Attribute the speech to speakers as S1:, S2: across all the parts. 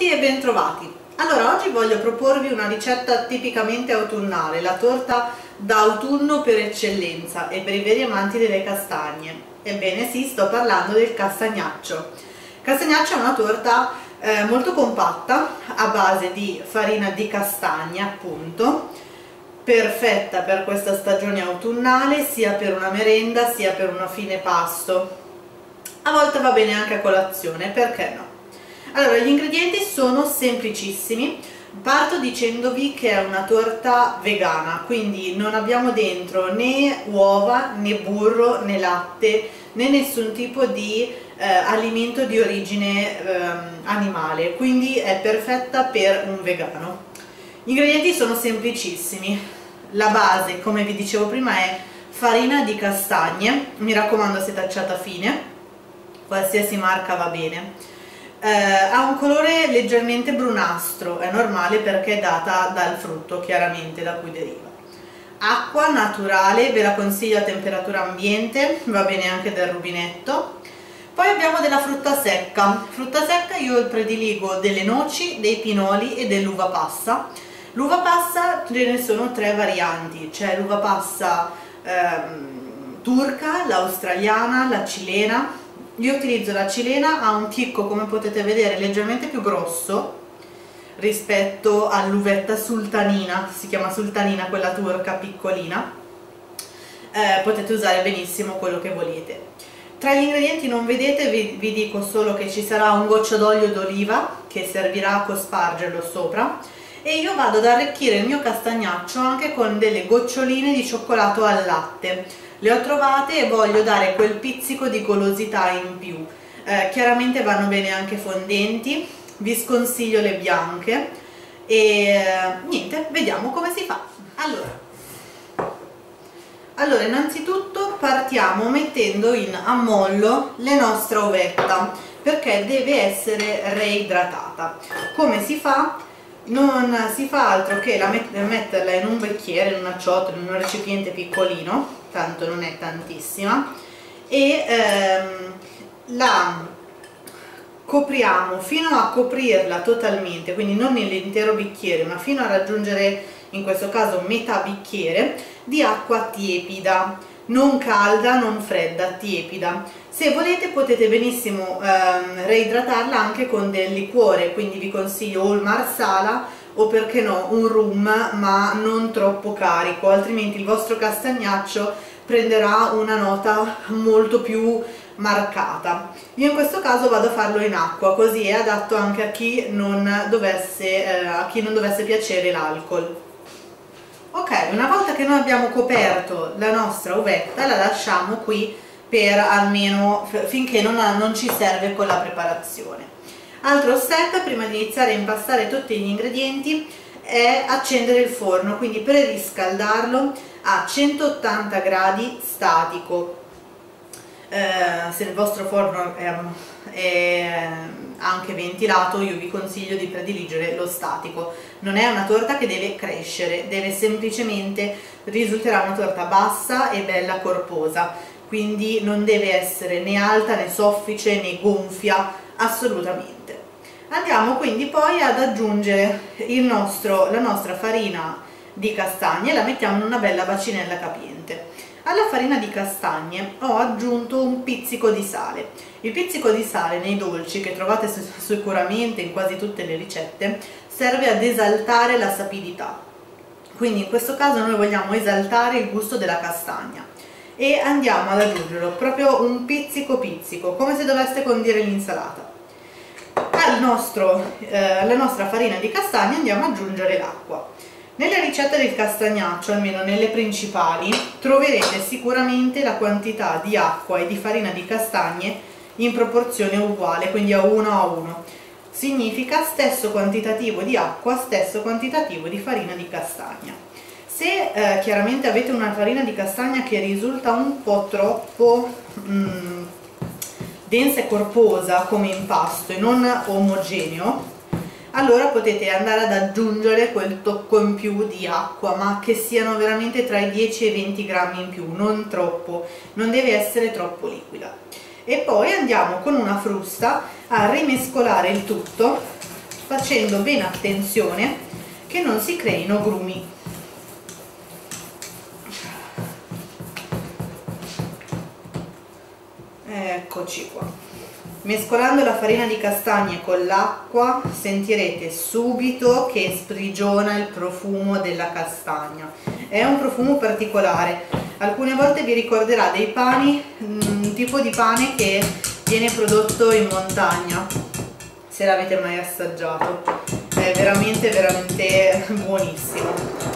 S1: tutti e bentrovati! Allora, oggi voglio proporvi una ricetta tipicamente autunnale, la torta d'autunno per eccellenza e per i veri amanti delle castagne. Ebbene sì, sto parlando del castagnaccio. Castagnaccio è una torta eh, molto compatta, a base di farina di castagna, appunto, perfetta per questa stagione autunnale, sia per una merenda sia per una fine pasto. A volte va bene anche a colazione, perché no? Allora, gli ingredienti sono semplicissimi, parto dicendovi che è una torta vegana, quindi non abbiamo dentro né uova, né burro, né latte, né nessun tipo di eh, alimento di origine eh, animale, quindi è perfetta per un vegano. Gli ingredienti sono semplicissimi, la base, come vi dicevo prima, è farina di castagne, mi raccomando setacciata fine, qualsiasi marca va bene, eh, ha un colore leggermente brunastro, è normale perché è data dal frutto chiaramente da cui deriva. Acqua naturale, ve la consiglio a temperatura ambiente, va bene anche del rubinetto. Poi abbiamo della frutta secca, frutta secca io prediligo delle noci, dei pinoli e dell'uva passa. L'uva passa ce ne sono tre varianti, c'è l'uva passa ehm, turca, l'australiana, la cilena, io utilizzo la cilena, ha un chicco come potete vedere leggermente più grosso rispetto all'uvetta sultanina, si chiama sultanina quella turca piccolina, eh, potete usare benissimo quello che volete. Tra gli ingredienti non vedete, vi, vi dico solo che ci sarà un goccio d'olio d'oliva che servirà a cospargerlo sopra. E io vado ad arricchire il mio castagnaccio anche con delle goccioline di cioccolato al latte le ho trovate e voglio dare quel pizzico di golosità in più. Eh, chiaramente vanno bene anche fondenti vi sconsiglio le bianche. E eh, niente, vediamo come si fa. Allora. Allora innanzitutto partiamo mettendo in ammollo le nostre uvetta perché deve essere reidratata come si fa? Non si fa altro che met metterla in un bicchiere, in una ciotola, in un recipiente piccolino tanto non è tantissima e ehm, la copriamo. Fino a coprirla totalmente quindi non nell'intero bicchiere ma fino a raggiungere in questo caso metà bicchiere di acqua tiepida. Non calda, non fredda, tiepida se volete potete benissimo ehm, reidratarla anche con del liquore quindi vi consiglio o il marsala o perché no un rum ma non troppo carico altrimenti il vostro castagnaccio prenderà una nota molto più marcata. Io in questo caso vado a farlo in acqua così è adatto anche a chi non dovesse, eh, a chi non dovesse piacere l'alcol. Ok una volta che noi abbiamo coperto la nostra uvetta la lasciamo qui per almeno finché non, non ci serve con la preparazione. Altro step prima di iniziare a impastare tutti gli ingredienti è accendere il forno, quindi preriscaldarlo a 180 gradi statico. Eh, se il vostro forno è, è anche ventilato io vi consiglio di prediligere lo statico. Non è una torta che deve crescere deve semplicemente risulterà una torta bassa e bella corposa quindi non deve essere né alta né soffice né gonfia assolutamente. Andiamo quindi poi ad aggiungere nostro, la nostra farina di castagne la mettiamo in una bella bacinella capiente. Alla farina di castagne ho aggiunto un pizzico di sale. Il pizzico di sale nei dolci che trovate sicuramente in quasi tutte le ricette serve ad esaltare la sapidità. Quindi in questo caso noi vogliamo esaltare il gusto della castagna e andiamo ad aggiungerlo proprio un pizzico pizzico come se doveste condire l'insalata al nostro, eh, alla nostra farina di castagne andiamo ad aggiungere l'acqua nelle ricette del castagnaccio, almeno nelle principali, troverete sicuramente la quantità di acqua e di farina di castagne in proporzione uguale, quindi a 1 a 1. Significa stesso quantitativo di acqua, stesso quantitativo di farina di castagna. Se eh, chiaramente avete una farina di castagna che risulta un po' troppo mm, densa e corposa come impasto e non omogeneo, allora potete andare ad aggiungere quel tocco in più di acqua ma che siano veramente tra i 10 e i 20 grammi in più non troppo, non deve essere troppo liquida. E poi andiamo con una frusta a rimescolare il tutto facendo bene attenzione che non si creino grumi eccoci qua. Mescolando la farina di castagne con l'acqua sentirete subito che sprigiona il profumo della castagna. È un profumo particolare. Alcune volte vi ricorderà dei pani un tipo di pane che viene prodotto in montagna. Se l'avete mai assaggiato. È veramente veramente buonissimo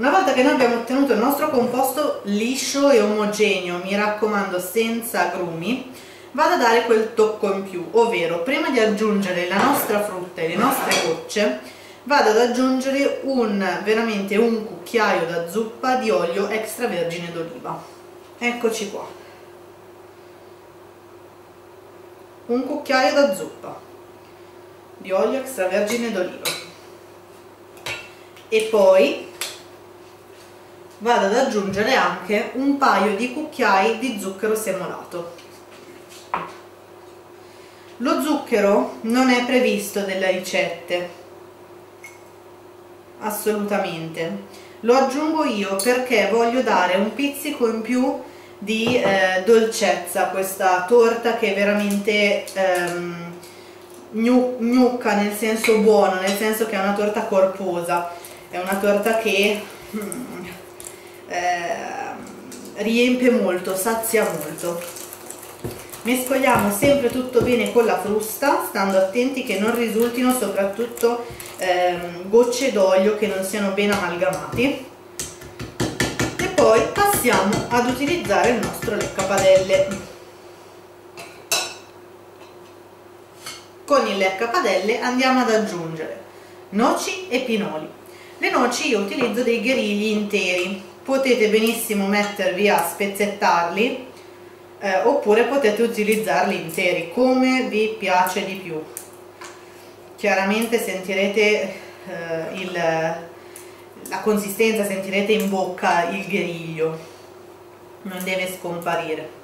S1: una volta che noi abbiamo ottenuto il nostro composto liscio e omogeneo mi raccomando senza agrumi vado a dare quel tocco in più ovvero prima di aggiungere la nostra frutta e le nostre gocce vado ad aggiungere un, veramente un cucchiaio da zuppa di olio extravergine d'oliva. Eccoci qua. Un cucchiaio da zuppa di olio extravergine d'oliva. E poi vado ad aggiungere anche un paio di cucchiai di zucchero semolato. Lo zucchero non è previsto delle ricette. Assolutamente. Lo aggiungo io perché voglio dare un pizzico in più di eh, dolcezza a questa torta che è veramente ehm, gnucca nel senso buono nel senso che è una torta corposa. È una torta che mm, eh, riempie molto, sazia molto. Mescoliamo sempre tutto bene con la frusta stando attenti che non risultino soprattutto ehm, gocce d'olio che non siano ben amalgamati. E poi passiamo ad utilizzare il nostro leccapadelle. Con il leccapadelle andiamo ad aggiungere noci e pinoli. Le noci io utilizzo dei gherigli interi potete benissimo mettervi a spezzettarli eh, oppure potete utilizzarli interi come vi piace di più. Chiaramente sentirete eh, il, la consistenza sentirete in bocca il gheriglio non deve scomparire.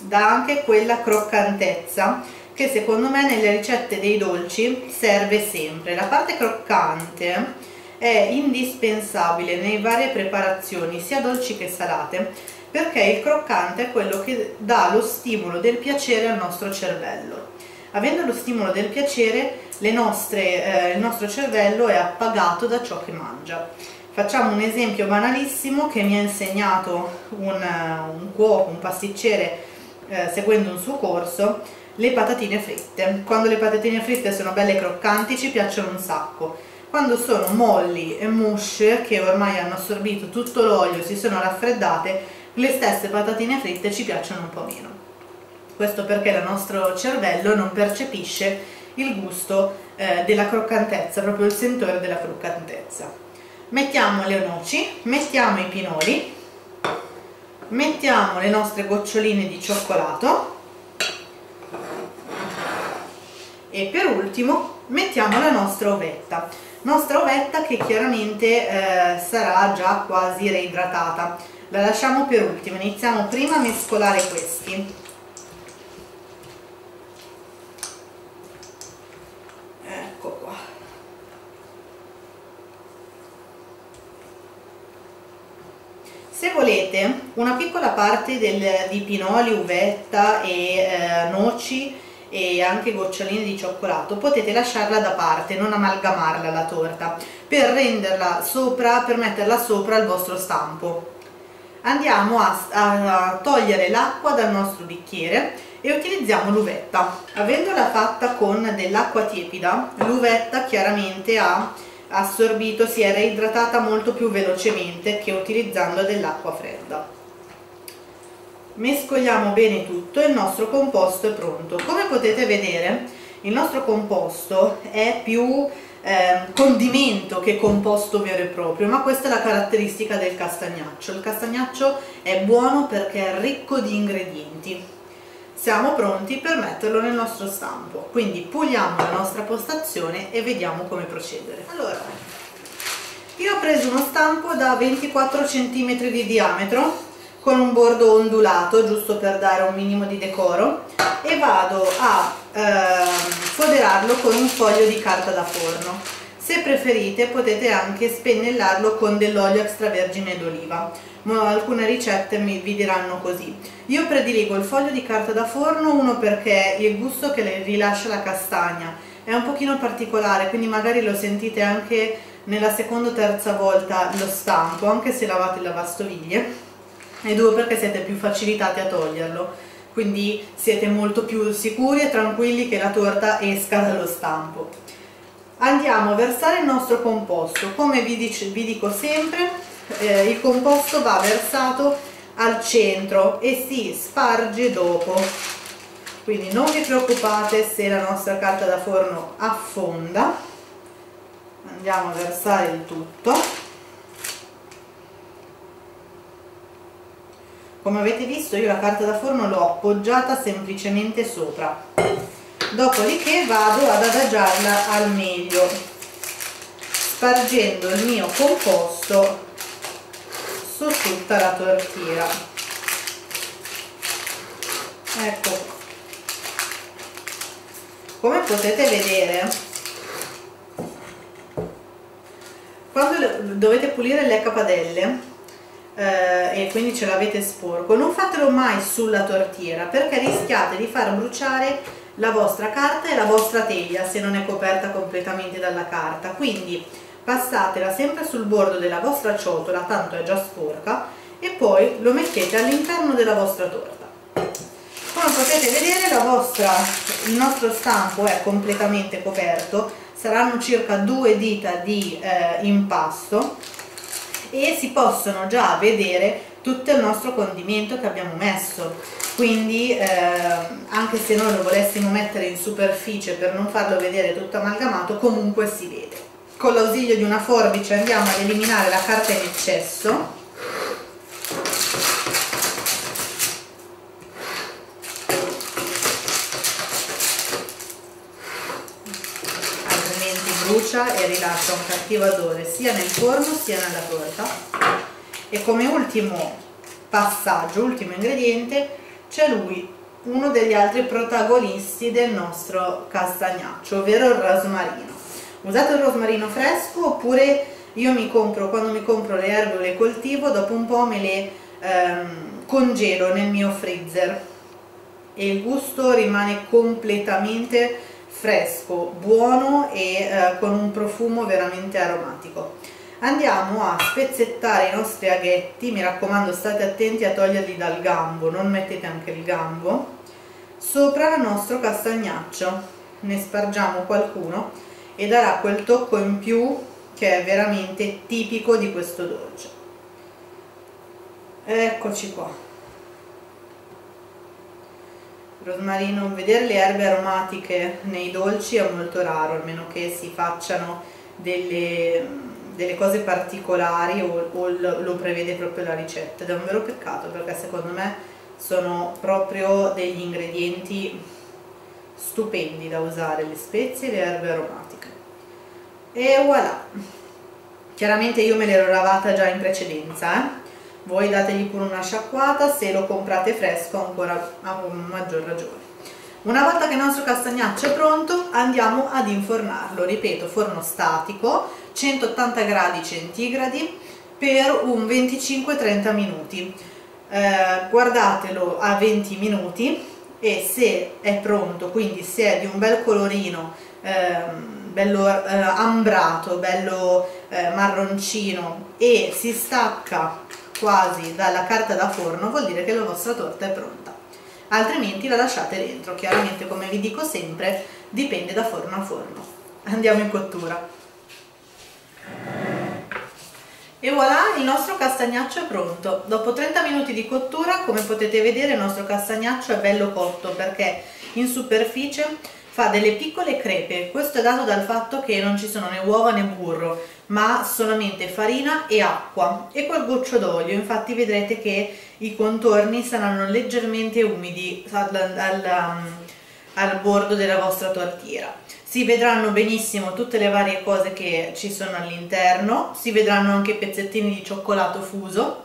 S1: Dà anche quella croccantezza che secondo me nelle ricette dei dolci serve sempre. La parte croccante è indispensabile nelle varie preparazioni sia dolci che salate perché il croccante è quello che dà lo stimolo del piacere al nostro cervello. Avendo lo stimolo del piacere, nostre, eh, il nostro cervello è appagato da ciò che mangia. Facciamo un esempio banalissimo che mi ha insegnato un, un cuoco, un pasticcere, eh, seguendo un suo corso, le patatine fritte. Quando le patatine fritte sono belle croccanti ci piacciono un sacco. Quando sono molli e musce, che ormai hanno assorbito tutto l'olio si sono raffreddate, le stesse patatine fritte ci piacciono un po' meno. Questo perché il nostro cervello non percepisce il gusto eh, della croccantezza, proprio il sentore della croccantezza. Mettiamo le noci, mettiamo i pinoli mettiamo le nostre goccioline di cioccolato e per ultimo mettiamo la nostra ovetta. Nostra ovetta che chiaramente eh, sarà già quasi reidratata la lasciamo per ultimo. Iniziamo prima a mescolare questi. Ecco qua. Se volete una piccola parte del, di pinoli, uvetta e eh, noci e anche goccioline di cioccolato potete lasciarla da parte, non amalgamarla la torta per renderla sopra, per metterla sopra il vostro stampo. Andiamo a, a togliere l'acqua dal nostro bicchiere e utilizziamo l'uvetta. Avendola fatta con dell'acqua tiepida l'uvetta chiaramente ha assorbito, si è reidratata molto più velocemente che utilizzando dell'acqua fredda mescoliamo bene tutto e il nostro composto è pronto come potete vedere il nostro composto è più eh, condimento che composto vero e proprio, ma questa è la caratteristica del castagnaccio. Il castagnaccio è buono perché è ricco di ingredienti. Siamo pronti per metterlo nel nostro stampo, quindi puliamo la nostra postazione e vediamo come procedere. Allora, io ho preso uno stampo da 24 cm di diametro con un bordo ondulato giusto per dare un minimo di decoro e vado a ehm, foderarlo con un foglio di carta da forno. Se preferite potete anche spennellarlo con dell'olio extravergine d'oliva, ma alcune ricette mi, vi diranno così. Io prediligo il foglio di carta da forno, uno perché il gusto che rilascia la castagna è un pochino particolare, quindi magari lo sentite anche nella seconda o terza volta lo stampo, anche se lavate le lavastoviglie, e due perché siete più facilitati a toglierlo. Quindi siete molto più sicuri e tranquilli che la torta esca dallo stampo. Andiamo a versare il nostro composto, come vi, dice, vi dico sempre eh, il composto va versato al centro e si sparge dopo, quindi non vi preoccupate se la nostra carta da forno affonda, andiamo a versare il tutto come avete visto io la carta da forno l'ho appoggiata semplicemente sopra. Dopodiché vado ad adagiarla al meglio spargendo il mio composto su tutta la tortiera. Ecco. Come potete vedere quando dovete pulire le capadelle eh, e quindi ce l'avete sporco. Non fatelo mai sulla tortiera perché rischiate di far bruciare la vostra carta e la vostra teglia se non è coperta completamente dalla carta. Quindi passatela sempre sul bordo della vostra ciotola tanto è già sporca e poi lo mettete all'interno della vostra torta. Come potete vedere vostra, il nostro stampo è completamente coperto. Saranno circa due dita di eh, impasto e si possono già vedere tutto il nostro condimento che abbiamo messo. Quindi eh, anche se noi lo volessimo mettere in superficie per non farlo vedere tutto amalgamato comunque si vede. Con l'ausilio di una forbice andiamo ad eliminare la carta in eccesso brucia e rilascia un cattivo odore sia nel forno sia nella torta. E come ultimo passaggio, ultimo ingrediente c'è lui, uno degli altri protagonisti del nostro castagnaccio, ovvero il rosmarino. Usate il rosmarino fresco oppure io mi compro, quando mi compro le erbe le coltivo dopo un po' me le ehm, congelo nel mio freezer e il gusto rimane completamente fresco, buono e eh, con un profumo veramente aromatico. Andiamo a spezzettare i nostri aghetti, mi raccomando state attenti a toglierli dal gambo, non mettete anche il gambo, sopra il nostro castagnaccio, ne spargiamo qualcuno e darà quel tocco in più che è veramente tipico di questo dolce. Eccoci qua rosmarino, vedere le erbe aromatiche nei dolci è molto raro, a meno che si facciano delle, delle cose particolari o, o, lo prevede proprio la ricetta ed è un vero peccato perché secondo me sono proprio degli ingredienti stupendi da usare, le spezie e le erbe aromatiche. E voilà! Chiaramente io me l'ero lavata già in precedenza, eh? Voi dategli pure una sciacquata se lo comprate fresco ancora a maggior ragione. Una volta che il nostro castagnaccio è pronto andiamo ad infornarlo ripeto forno statico 180 gradi centigradi per un 25-30 minuti. Eh, guardatelo a 20 minuti e se è pronto quindi se è di un bel colorino eh, bello eh, ambrato bello eh, marroncino e si stacca quasi dalla carta da forno vuol dire che la vostra torta è pronta. Altrimenti la lasciate dentro. Chiaramente come vi dico sempre dipende da forno a forno. Andiamo in cottura. E voilà il nostro castagnaccio è pronto. Dopo 30 minuti di cottura come potete vedere il nostro castagnaccio è bello cotto perché in superficie fa delle piccole crepe. Questo è dato dal fatto che non ci sono né uova né burro ma solamente farina e acqua e quel goccio d'olio. Infatti vedrete che i contorni saranno leggermente umidi al, al, um, al bordo della vostra tortiera. Si vedranno benissimo tutte le varie cose che ci sono all'interno si vedranno anche pezzettini di cioccolato fuso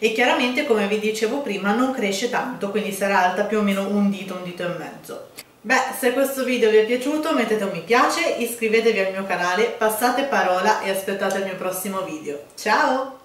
S1: e chiaramente come vi dicevo prima non cresce tanto quindi sarà alta più o meno un dito, un dito e mezzo Beh, se questo video vi è piaciuto mettete un mi piace, iscrivetevi al mio canale, passate parola e aspettate il mio prossimo video. Ciao!